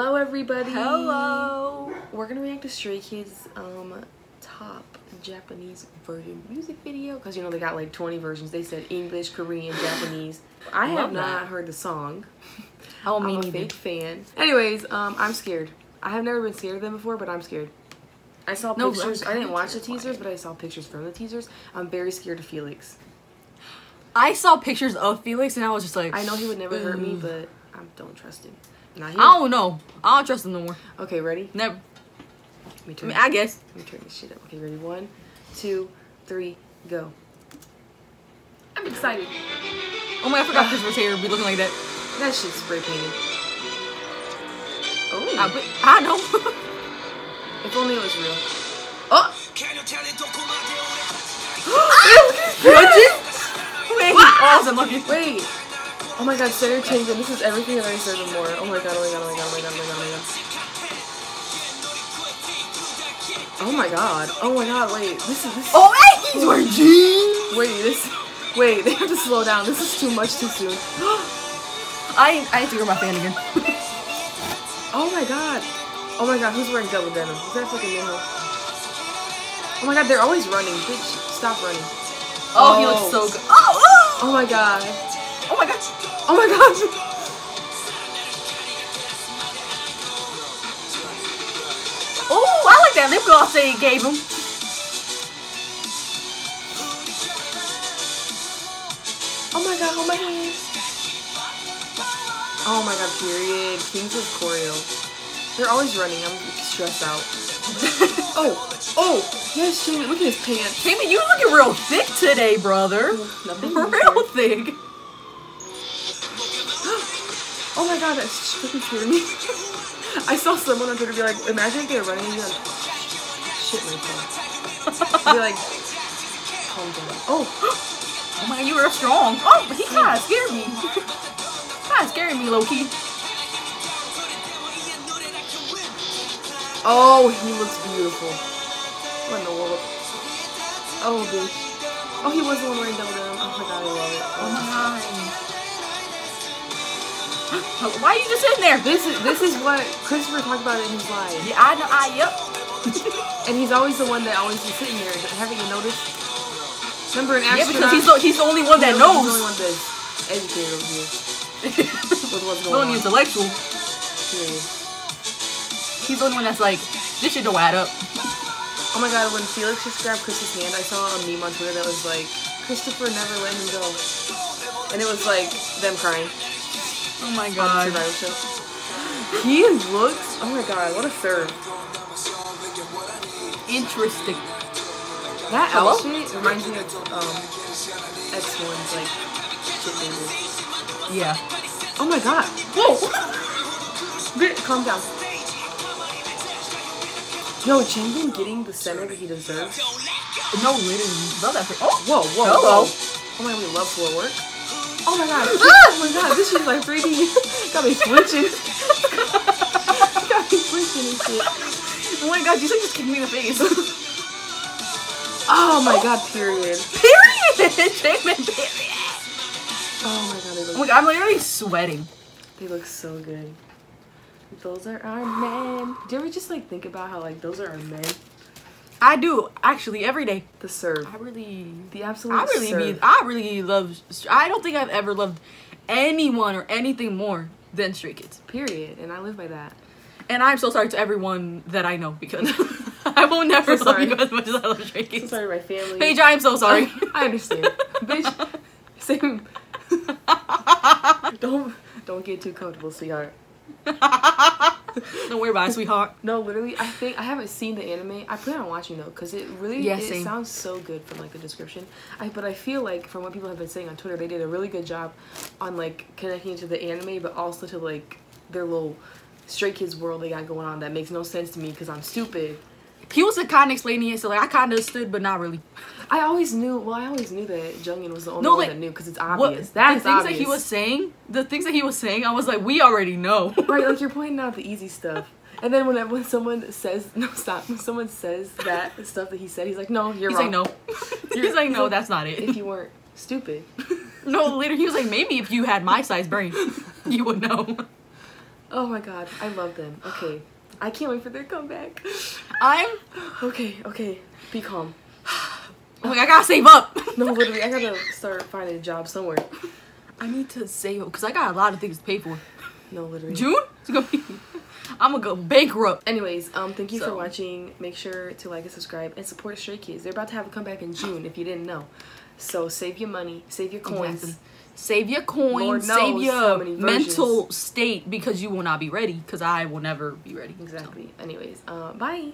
Hello, everybody. Hello. We're gonna react to Stray Kids' um top Japanese version music video because you know they got like 20 versions. They said English, Korean, Japanese. I have not that. heard the song. Oh, I'm a fake fan. Anyways, um, I'm scared. I have never been scared of them before, but I'm scared. I saw No, pictures. I'm didn't watch the teasers, but I saw pictures from the teasers. I'm very scared of Felix. I saw pictures of Felix and I was just like, I know he would never hurt me, but I don't trust him. Not I don't know. I don't trust him no more. Okay, ready? Never. Let me I turn. mean, I guess. Let me turn this shit up. Okay, ready? One, two, three, go. I'm excited. Oh my, I forgot Christopher's hair would be looking like that. That shit's spray painted. Oh, I, but- I know. if only it was real. Oh! Would you? Wait. Oh, I was unlucky. Wait! Oh my god, Center Change, and this is everything that I deserve and more. Oh my god, oh my god, oh my god, oh my god, oh my god, oh my god. Oh my god. Oh my god, wait. This is this Oh, hey, he's wearing jeans. Wait, this wait, they have to slow down. This is too much too soon. I, I need to go my fan again. Oh my god. Oh my god, who's wearing double denim? Is that fucking Minho? Oh my god, they're always running. Bitch, stop running. Oh, he looks so good. Oh, oh, Oh my god. Oh my god. Oh my god. Oh, I like that lip gloss they gave him. Oh my god, hold my hand. Oh my god, period. Kings of choreo. They're always running. I'm stressed out. oh, oh, yes, Jamie, look at his pants. Jamie, you looking real thick today, brother. Nothing. Real thick. Oh my god, that freaking scared me. I saw someone on Twitter be like, imagine if they were running and be like, shit myself. Be like, calm down. Oh, Oh my you were strong. Oh, he kind of hmm. scared me. kind of scared me, Loki. oh, he looks beautiful. What in the world? Oh, bitch. Oh, he was the one wearing double denim. Oh my god, I love it. Oh my god. Why are you just sitting there? This is this is what Christopher talked about in his life. Yeah, I know. I yep. and he's always the one that always is sitting there. Haven't you noticed? Remember an Yeah, because he's the, he's the only one that He's the only one that's educated over here with what's going only on. intellectual. He's the only one that's like, this shit don't add up. Oh my god, when Felix just grabbed Chris's hand, I saw a meme on Twitter that was like, Christopher never let him go. And it was like them crying Oh my god. He looks, oh my god, what a serve. Interesting. That Hello? outfit reminds me of um, X1's like shit. Yeah. Oh my god. Whoa. Bit- Calm down. Yo, Jinbin getting the center that he deserves. no, literally. Love that. For- oh. Whoa, whoa, Hello. whoa. Oh my god, we love floor work. Oh my god. Ah! oh my god, this shit's like 3D. Got me flinching. Got me flinching and shit. Oh my god, you just kicked me in the face. Oh my god, period. period. Jamin, period. Oh my god, they Oh my look, god, I'm literally sweating. they look so good. Those are our men. Do you ever just like think about how like those are our men? I do actually every day. The serve. I really, The absolute I really, serve. be, I really love. I don't think I've ever loved anyone or anything more than Stray Kids. Period. And I live by that. And I'm so sorry to everyone that I know because I will never So love sorry. you as much as I love Stray So Kids. sorry, my family. Paige, I am so sorry. I understand. Bitch. Same. don't don't get too comfortable, sweetheart. Don't worry about it, sweetheart. No, literally, I think I haven't seen the anime. I plan on watching though, cause it really Yeah, it same. sounds so good from like the description. I but I feel like from what people have been saying on Twitter, they did a really good job on like connecting to the anime, but also to like their little Stray Kids world they got going on that makes no sense to me because I'm stupid. He was kind of explaining it, so like I kind of understood, but not really. I always knew. Well, I always knew that Jeongin was the only No, one that knew because it's obvious. What obvious. the things obvious. that he was saying, the things that he was saying, I was like, we already know. right, like you're pointing out the easy stuff. And then whenever when someone says no stop, when someone says that stuff that he said, he's like, No, you're He's wrong. like, no. He's like, no, that's not it. If you weren't stupid. No, later he was like, maybe if you had my size brain, you would know. Oh my god, I love them. Okay, I can't wait for their comeback. I'm. Okay, okay, be calm. I'm like, I gotta save up. No, literally, I gotta start finding a job somewhere. I need to save up because I got a lot of things to pay for. No, literally. June? It's gonna be. I'm gonna go bankrupt. Anyways, um, thank you for watching. Make sure to like and subscribe and support Stray Kids. They're about to have a comeback in June, if you didn't know. So save your money, save your coins. Exactly. Save your coins, save your mental state because you will not be ready because I will never be ready. So. Exactly. Anyways, uh, bye.